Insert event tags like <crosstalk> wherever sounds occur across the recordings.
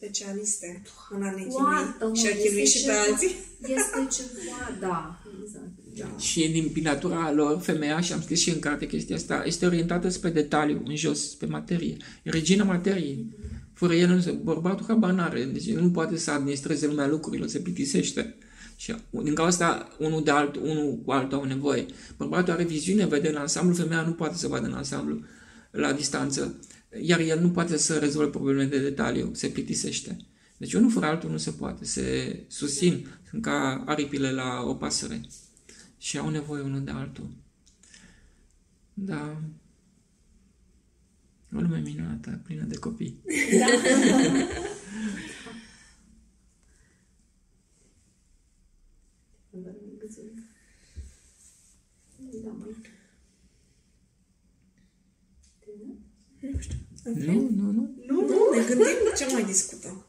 specialiste în anii Poartă, mă, și a este chinuit și pe ceva- alții. Este ceva, <laughs> da, exact. Da. Și din din natura lor, femeia, și am scris și în carte chestia asta, este orientată spre detaliu, în jos, spre materie. E regina materiei. Fără el, nu se, bărbatul habar n-are, deci nu poate să administreze lumea lucrurilor, se plictisește. Și din cauza asta, unul, de alt, unul cu altul au nevoie. Bărbatul are viziune, vede în ansamblu, femeia nu poate să vadă în ansamblu la distanță, iar el nu poate să rezolve problemele de detaliu, se plictisește. Deci unul fără altul nu se poate, se susțin, sunt ca aripile la o pasăre și au nevoie unul de altul. Da. O lume minunată, plină de copii. <laughs> Da, <laughs> mai. Nu știu. Nu, nu, nu. Nu, nu, ne gândim ce mai discutăm.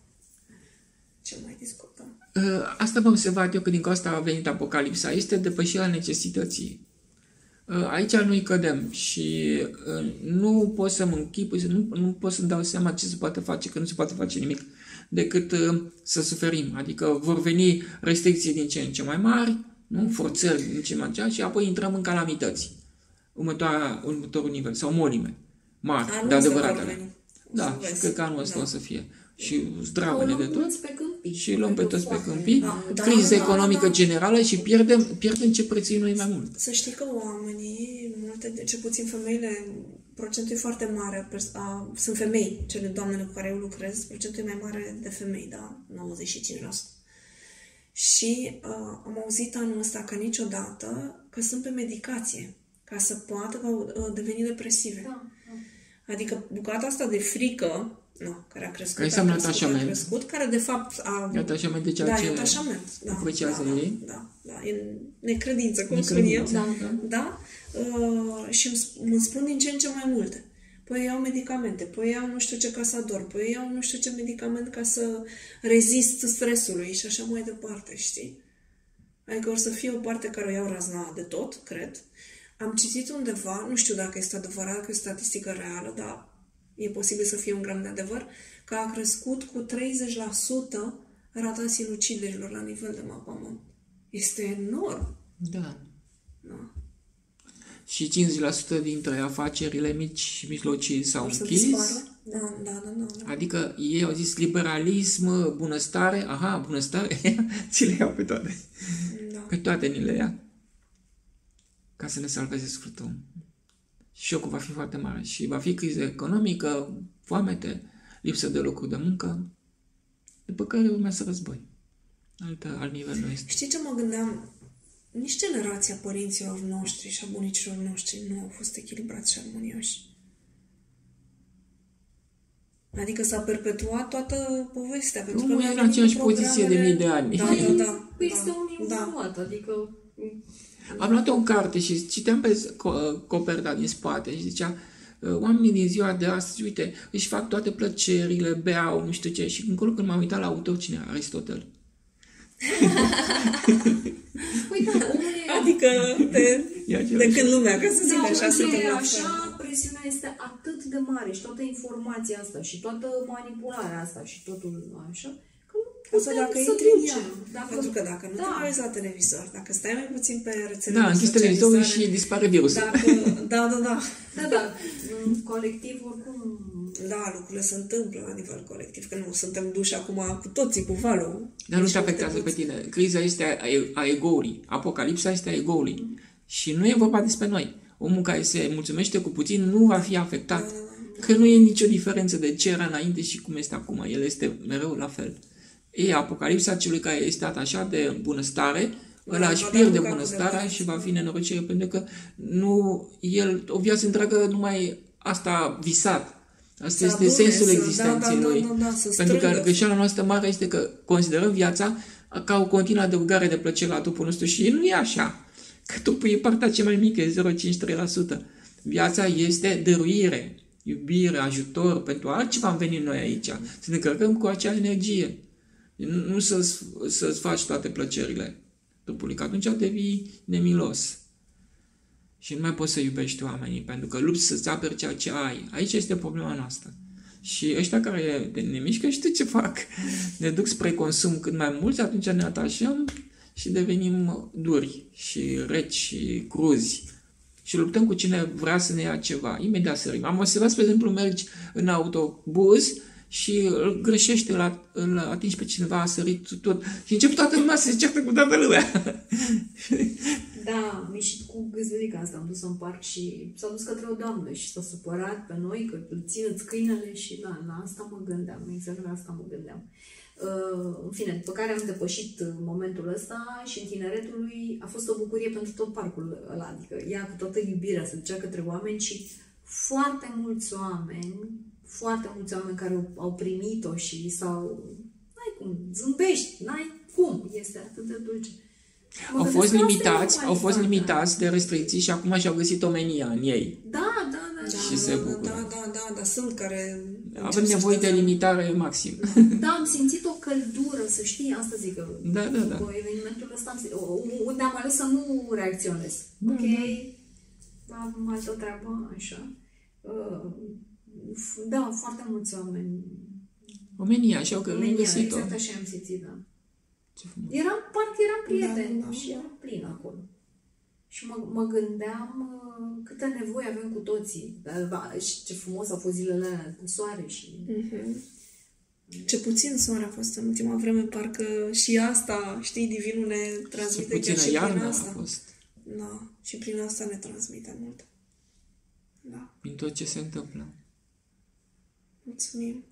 Ce mai discutăm? Uh, Asta am observat eu că din cauza asta a venit apocalipsa. Este depășirea necesității. Uh, Aici noi cădem și uh, nu pot să mă închipui, nu, nu pot să-mi dau seama ce se poate face, că nu se poate face nimic decât uh, să suferim. Adică vor veni restricții din ce în ce mai mari, nu? forțări din ce mai mari și apoi intrăm în calamități. Următoarea, următorul nivel, sau molime mari, Anul de ăsta adevărat. vor veni. O Da, să și vezi. cred că anul ăsta Da. o să fie. Și O zdravele de luăm tot. toți pe câmpii. Și luăm pe toți pe Foarte- câmpii, Da, da, criză da, economică da. generală și pierdem, pierdem ce prețuim noi mai mult. Să știi că oamenii, multe, de ce puțin femeile, procentul e foarte mare, a pers- a, sunt femei, cele doamnele cu care eu lucrez, procentul e mai mare de femei, da, 95%. Și uh, am auzit anul ăsta ca niciodată că sunt pe medicație, ca să poată că au uh, deveni depresive. Da, da. Adică bucata asta de frică, nu, care a crescut, Care înseamnă a crescut, atașament. A crescut, care de fapt a... E atașament de ceea da, ce e atașament. Da, apreciază da, da, ei. Da, da, e necredință, cum spun Necredință, eu. da. Da? Uh, și îmi, sp- îmi spun din ce în ce mai multe. Păi iau medicamente, păi iau nu știu ce ca să ador, păi iau nu știu ce medicament ca să rezist stresului și așa mai departe, știi? Adică o să fie o parte care o iau razna de tot, cred. Am citit undeva, nu știu dacă este adevărat, că e o statistică reală, dar e posibil să fie un gram de adevăr, că a crescut cu 30% rata sinuciderilor la nivel de mapamont. Este enorm. Da. Da. Și 50% dintre afacerile mici și mijlocii s-au O să închis. dispară? Da, da, da, da. da. Adică ei au zis liberalism, bunăstare, aha, bunăstare, <laughs> ți le iau pe toate. da. Pe toate ni le ia. Ca să ne salveze sufletul. Șocul va fi foarte mare și va fi criză economică, foamete, lipsă de locuri de muncă, după care urmează război. Alt, alt nivel nu este. Știi ce mă gândeam? Nici generația părinților noștri și a bunicilor noștri nu au fost echilibrați și armonioși. Adică s-a perpetuat toată povestea. Pentru Omul că e noi în avem aceeași programele- poziție de mii de ani. Da, da, da. Păi da, este un da. involuat, adică... Am luat o carte și citeam pe co- coperta din spate și zicea oamenii din ziua de astăzi, uite, își fac toate plăcerile, beau, nu știu ce, și încolo când m-am uitat la autor, cine era? Aristotel. <laughs> Păi da, omul e... Adică de, E același. de când lumea, ca să zic Da, așa, omul suntem e la fel. așa, presiunea este atât de mare și toată informația asta și toată manipularea asta și totul așa, că nu Asta putem dacă să intri în ea. ducem. Dacă... Pentru că dacă nu da. te mai uiți la televizor, dacă stai mai puțin pe rețele Da, de închis televizorul socializare, și dispare virusul. Dacă, <laughs> da, da, da. Da, da, în colectiv oricum... Da, lucrurile se întâmplă la nivel colectiv, că nu suntem duși acum cu toții, cu valul. Dar nu Deci te afectează pe tine. Criza este a, a egoului. Apocalipsa este a egoului. Și nu e vorba despre noi. Omul care se mulțumește cu puțin nu va fi afectat. Că nu e nicio diferență de ce era înainte și cum este acum. El este mereu la fel. E apocalipsa celui care este atașat de bunăstare, ăla își va da pierde cu capul de bunăstarea pământ. și va fi nenorocire pentru că nu, el o viață întreagă numai asta a visat. Asta Să este adune, sensul să- existenței da, da, lui. da, da, da, să pentru că strângă. greșeala noastră mare este că considerăm viața ca o continuă adăugare de plăcere la trupul nostru și nu e așa. Că trupul e partea cea mai mică, e 0,53%. Viața este dăruire, iubire, ajutor, pentru altceva am venit noi aici. Să ne încărcăm cu acea energie. Nu nu să-ți, să-ți faci toate plăcerile trupului, că atunci devii nemilos. Și nu mai poți să iubești oamenii, pentru că lupți să-ți aperi ceea ce ai. Aici este problema noastră. Și ăștia care ne mișcă, știu ce fac? Ne duc spre consum cât mai mulți, atunci ne atașăm și devenim duri și reci și cruzi și luptăm cu cine vrea să ne ia ceva. Imediat sărim. Am observat, spre exemplu, mergi în autobuz și îl greșești, îl, îl atingi pe cineva, a sărit tot și încep toată lumea să se ceartă cu toată lumea. <laughs> Da, am ieșit cu gâzelica asta, am dus în parc și s-a dus către o doamnă și s-a supărat pe noi că îl țineți câinele și na, la asta mă gândeam, exact la asta mă gândeam. Uh, în fine, după care am depășit momentul ăsta și în tineretul lui a fost o bucurie pentru tot parcul ăla, adică ea cu toată iubirea se ducea către oameni și foarte mulți oameni, foarte mulți oameni care au primit-o și s-au, n-ai cum, zâmbești, n-ai cum, este atât de dulce. Mă au gândesc fost că asta e limitați, mai au fost important. limitați de restricții și acum și-au găsit omenia în ei. Da, da, da. Da, Și se da, bucură. da, da, da, da, sunt care... Avem încep să nevoie de stea- limitare maxim. Da, am simțit o căldură, să știi, asta zic că Da, da, da. după evenimentul ăsta am simțit, o- unde am ales să nu reacționez. Da, ok, am altă treabă, așa. Uh, f- Da, foarte mulți oameni. Omenia și-au că Omenia, găsit-o. exact așa am simțit, da. Ce frumos. Eram, parcă eram prieteni Da, da. și eram plin acolo. Și mă, mă gândeam uh, câtă nevoie avem cu toții. Dar, ba, și ce frumos au fost zilele alea cu soare și... Mhm. Ce puțin soare a fost în ultima vreme, parcă și asta, știi, Divinul ne Ce transmite chiar puțină și prin iarnă a asta. fost. Da, și prin asta ne transmite mult. Da, Prin tot ce se întâmplă. what's her name?